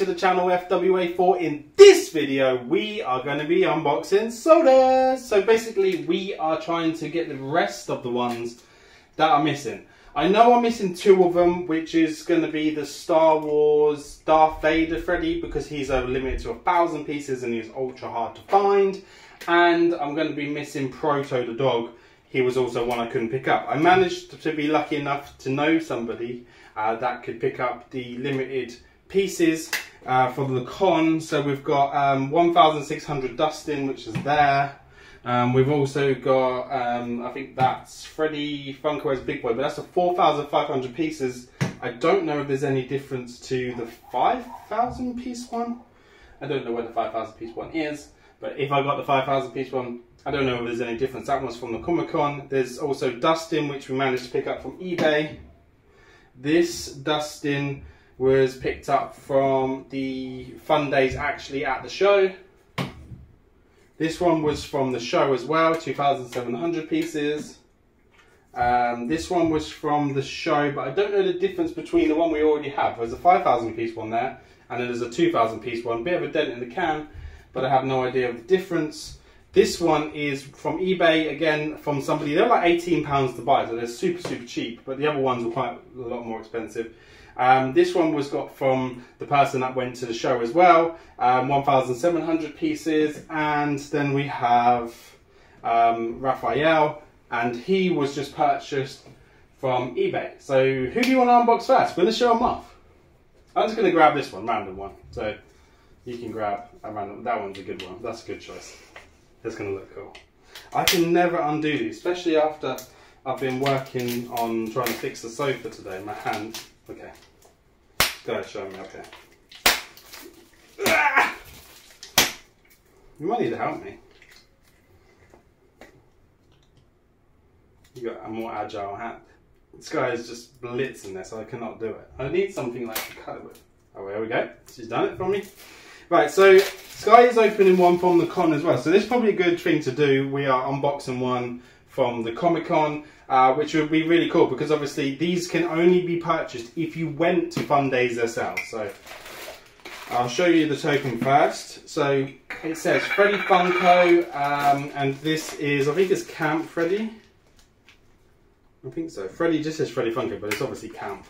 to the channel FWA4. In this video, we are going to be unboxing sodas. So basically, we are trying to get the rest of the ones that are missing. I know I'm missing two of them, which is going to be the Star Wars Darth Vader Freddy, because he's limited to a thousand pieces and he's ultra hard to find. And I'm going to be missing Proto the dog. He was also one I couldn't pick up. I managed to be lucky enough to know somebody uh, that could pick up the limited pieces uh, for the con. So we've got um, 1,600 Dustin, which is there. Um, we've also got, um, I think that's Freddy Funko as Big Boy, but that's a 4,500 pieces. I don't know if there's any difference to the 5,000 piece one. I don't know where the 5,000 piece one is, but if I got the 5,000 piece one, I don't know if there's any difference. That one's from the Comic Con. There's also Dustin, which we managed to pick up from eBay. This Dustin was picked up from the fun days actually at the show. This one was from the show as well, 2,700 pieces. Um, this one was from the show, but I don't know the difference between the one we already have. There's a 5,000 piece one there, and then there's a 2,000 piece one. Bit of a dent in the can, but I have no idea of the difference. This one is from eBay, again, from somebody. They're like £18 to buy, so they're super, super cheap, but the other ones were quite a lot more expensive. Um, this one was got from the person that went to the show as well, um, 1,700 pieces, and then we have um, Raphael, and he was just purchased from eBay. So who do you want to unbox first? We're going to show them off. I'm just going to grab this one, random one. So you can grab a random, that one's a good one. That's a good choice. It's going to look cool. I can never undo these, especially after I've been working on trying to fix the sofa today. My hand, okay. Go ahead, show me, okay. Ah! You might need to help me. You got a more agile hand. This guy is just blitzing this, so I cannot do it. I need something like to cut it with. Oh, there we go. She's done it for me. Right, so Sky is opening one from the con as well. So this is probably a good thing to do. We are unboxing one from the Comic Con, uh, which would be really cool because obviously these can only be purchased if you went to Fun Days themselves. So I'll show you the token first. So it says Freddy Funko, um, and this is, I think it's Camp Freddy. I think so. Freddy just says Freddy Funko, but it's obviously Camp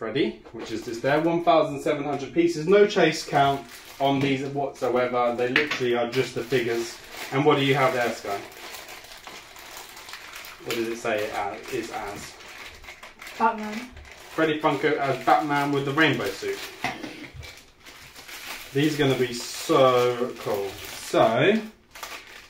Freddy, which is just there. 1,700 pieces, no chase count on these whatsoever. They literally are just the figures. And what do you have there, Sky? What does it say it is as? Batman. Freddy Funko as Batman with the rainbow suit. These are going to be so cool. So,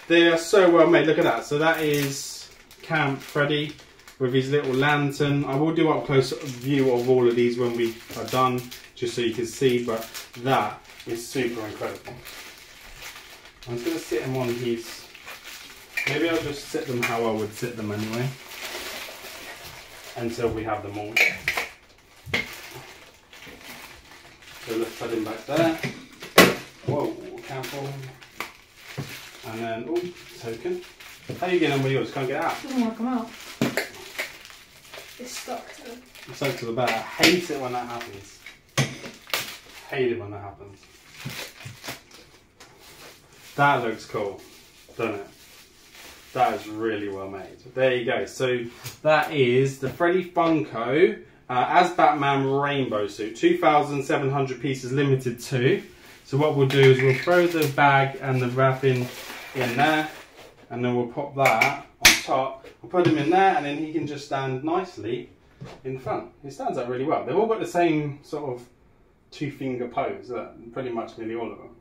they are so well made. Look at that. So that is Camp Freddy with his little lantern. I will do up close view of all of these when we are done, just so you can see, but that is super incredible. I'm just going to sit him on his, maybe I'll just sit them how I would sit them anyway, until we have them all. So let's put him back there. Whoa, careful. And then, oh, token. How are you getting on with yours? Can't get out. Doesn't want to come out. Stuck to it. I'm stuck to the bed. I hate it when that happens. Hate it when that happens. That looks cool, doesn't it? That is really well made. There you go. So that is the Freddy Funko uh, as Batman rainbow suit. 2,700 pieces limited to. So what we'll do is we'll throw the bag and the wrapping in there. And then we'll pop that on top. We'll put him in there and then he can just stand nicely in front. It stands out really well. They've all got the same sort of two finger pose, uh, pretty much nearly all of them.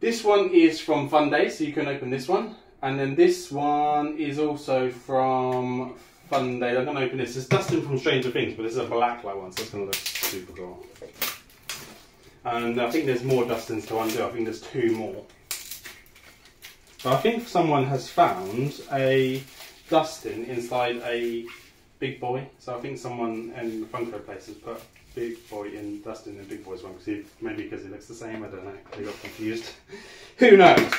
This one is from Fun Day, so you can open this one. And then this one is also from Fun Day. I'm going to open this. It's Dustin from Stranger Things, but this is a black light one, so it's going to look super cool. And I think there's more Dustins to undo. I think there's two more. But I think someone has found a Dustin inside a Big Boy. So I think someone in the Funko place has put Big Boy in Dustin and Big Boy's one. Maybe because he looks the same, I don't know. They got confused. Who knows?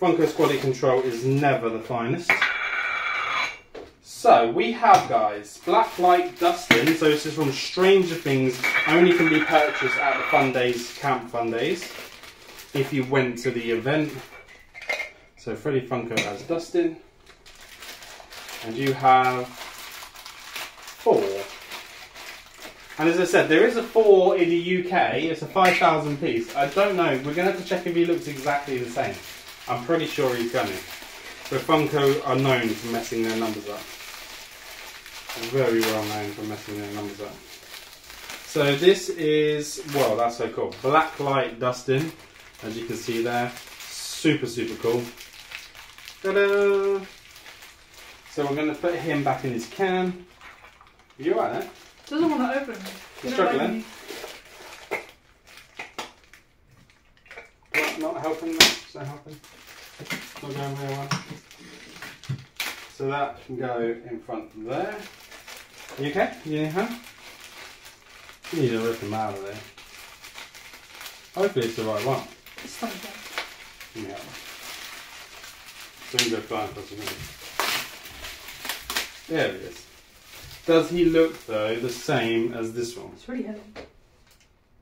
Funko's quality control is never the finest. So we have guys, Blacklight Dustin. So this is from Stranger Things. Only can be purchased at the Fun Days Camp Fun Days. If you went to the event. So Freddy Funko as Dustin. And you have four. And as I said, there is a four in the UK. It's a 5,000 piece. I don't know. We're going to have to check if he looks exactly the same. I'm pretty sure he's going to. But Funko are known for messing their numbers up. Very well known for messing their numbers up. So this is, well, that's so cool. Black light Dustin, as you can see there. Super, super cool. Ta-da! So we're going to put him back in his can. Are you alright there? Doesn't want to open. You're You struggling? Not, not helping that. Is that helping? Not going very well. So that can go in front there. You okay? You need a hand? You need to rip him out of there. Hopefully it's the right one. It's not bad. Yeah. Don't go flying across the room. There it is. Does he look though the same as this one? It's really heavy.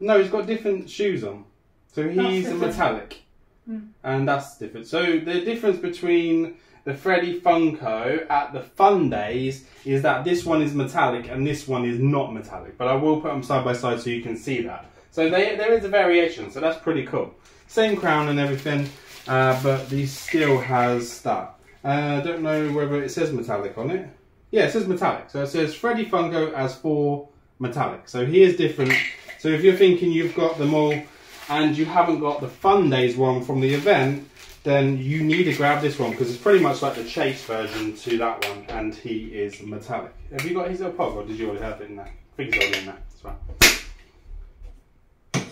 No, he's got different shoes on. So he's a metallic. Mm. And that's different. So the difference between the Freddy Funko at the Fun Days is that this one is metallic and this one is not metallic. But I will put them side by side so you can see that. So they, there is a variation, so that's pretty cool. Same crown and everything, uh, but he still has that. Uh, I don't know whether it says metallic on it. Yeah, it says metallic. So it says Freddy Funko as four metallic. So he is different. So if you're thinking you've got them all and you haven't got the Fun Days one from the event, then you need to grab this one because it's pretty much like the Chase version to that one, and he is metallic. Have you got his little pog, or did you already have it in there? I think it's already in there. That's right.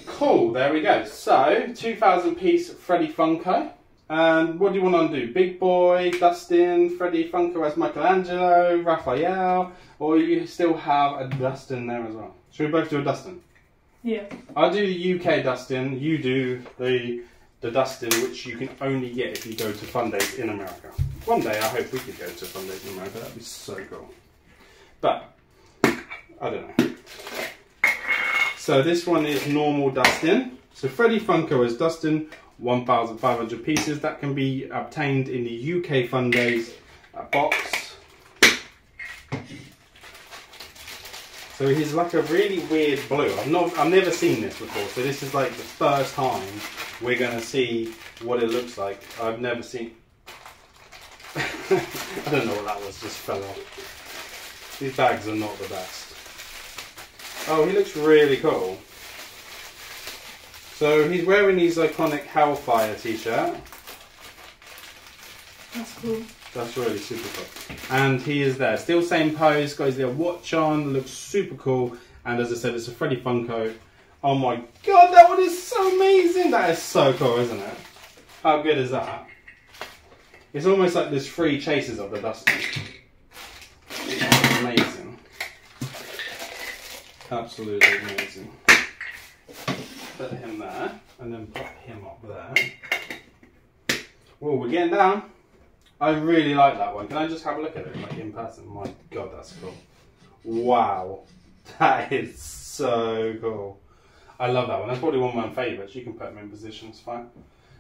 Cool. There we go. So 2,000 piece Freddy Funko. And what do you want to do? Big Boy, Dustin, Freddy Funko as Michelangelo, Raphael, or you still have a Dustin there as well? Should we both do a Dustin? Yeah. I'll do the UK Dustin. You do the the Dustin, which you can only get if you go to Fun Days in America. One day, I hope we could go to Fun Days in America. That'd be so cool. But I don't know. So this one is normal Dustin. So Freddy Funko is Dustin, 1,500 pieces. That can be obtained in the UK Fun Days uh, box. So he's like a really weird blue. I've not, I've never seen this before. So this is like the first time we're gonna see what it looks like. I've never seen. I don't know what that was. Just fell off. These bags are not the best. Oh, he looks really cool. So he's wearing his iconic Hellfire t-shirt. That's cool. That's really super cool. And he is there. Still same pose, got his little watch on, looks super cool. And as I said, it's a Freddy Funko. Oh my god, that one is so amazing! That is so cool, isn't it? How good is that? It's almost like there's three chases of the Dustin. Amazing. Absolutely amazing. Put him there, and then put him up there. Whoa, we're getting down. I really like that one. Can I just have a look at it like in person? My god, that's cool. Wow. That is so cool. I love that one. That's probably one of my favourites. You can put them in position, it's fine.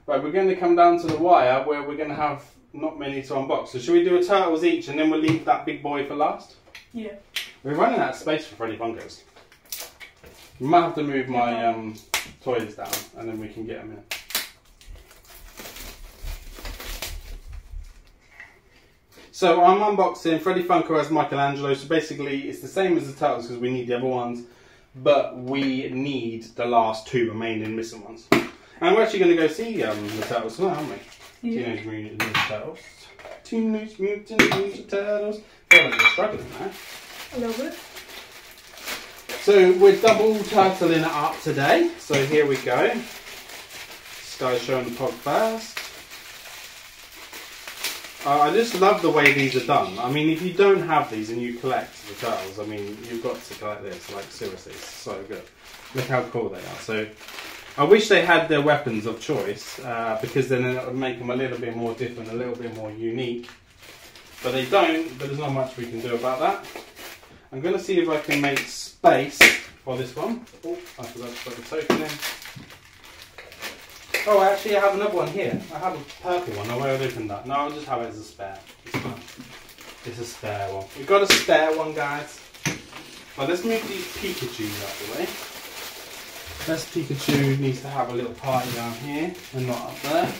Right, we're going to come down to the wire where we're going to have not many to unbox. So should we do a turtles each and then we'll leave that big boy for last? Yeah. We're running out of space for Freddy Funkos. We might have to move my um, toys down and then we can get them in. So I'm unboxing Freddy Funko as Michelangelo. So basically, it's the same as the Turtles because we need the other ones, but we need the last two remaining missing ones. And we're actually going to go see um, the Turtles tonight, aren't we? Yeah. Teenage Mutant Ninja Turtles. Teenage Mutant Ninja Turtles. Feel like we're struggling now. A little bit. So we're double turtling it up today. So here we go. Guy's showing the pod. Uh, I just love the way these are done. I mean, if you don't have these and you collect the turtles, I mean, you've got to collect this. Like, seriously, it's so good. Look how cool they are. So, I wish they had their weapons of choice uh, because then it would make them a little bit more different, a little bit more unique. But they don't, but there's not much we can do about that. I'm going to see if I can make space for this one. Oh, I forgot to put the token in. Oh, actually, I have another one here. I have a purple one. I won't open that. No, I'll just have it as a spare. It's fine. It's a spare one. We've got a spare one, guys. Well, let's move these Pikachu out the way. This Pikachu needs to have a little party down here and not up there.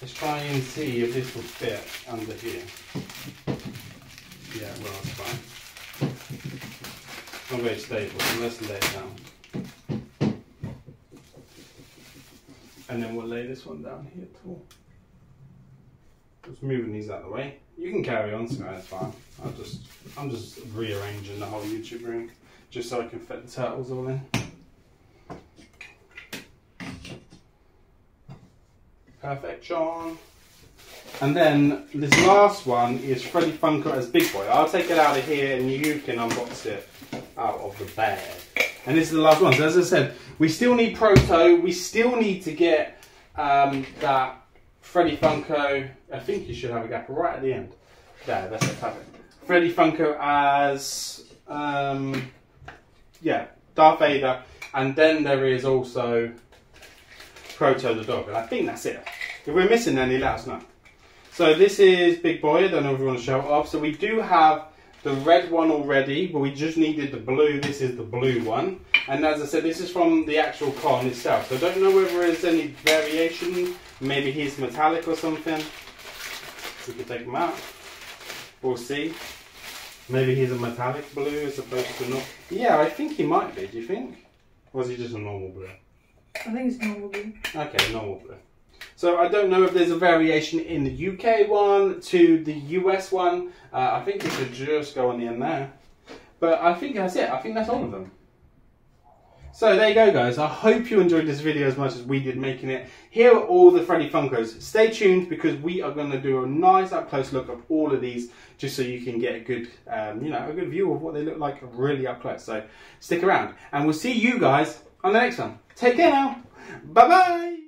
Let's try and see if this will fit under here. Yeah, well, it's fine. Not very stable, so let's lay it down. And then we'll lay this one down here too. Just moving these out of the way. You can carry on, Sky, it's fine. I'll just, I'm just rearranging the whole YouTube ring, just so I can fit the turtles all in. Perfect, John. And then this last one is Freddy Funko as Big Boy. I'll take it out of here and you can unbox it out of the bag. And this is the last one. So as I said, we still need Proto. We still need to get um, that Freddy Funko. I think you should have a gap right at the end. There, that's it. Perfect. Freddy Funko as um, yeah, Darth Vader, and then there is also Proto the dog, and I think that's it. If we're missing any, let us know. So this is Big Boy, I don't know if you want to show it off. So we do have the red one already, but we just needed the blue. This is the blue one. And as I said, this is from the actual con itself. So I don't know whether there's any variation. Maybe he's metallic or something. We could take him out. We'll see. Maybe he's a metallic blue as opposed to not. Yeah, I think he might be. Do you think? Or is he just a normal blue? I think it's normal blue. Okay, normal blue. So I don't know if there's a variation in the UK one to the US one. Uh, I think it should just go on the end there. But I think that's it. I think that's all of them. So there you go, guys. I hope you enjoyed this video as much as we did making it. Here are all the Freddy Funkos. Stay tuned because we are going to do a nice up close look of all of these, just so you can get a good, um, you know, a good view of what they look like really up close. So stick around, and we'll see you guys on the next one. Take care now. Bye bye.